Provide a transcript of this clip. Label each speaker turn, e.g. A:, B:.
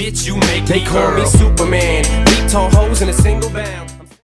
A: bitch, you make
B: They
A: me
B: call
A: girl.
B: me Superman. Leap tall hoes in a single bound.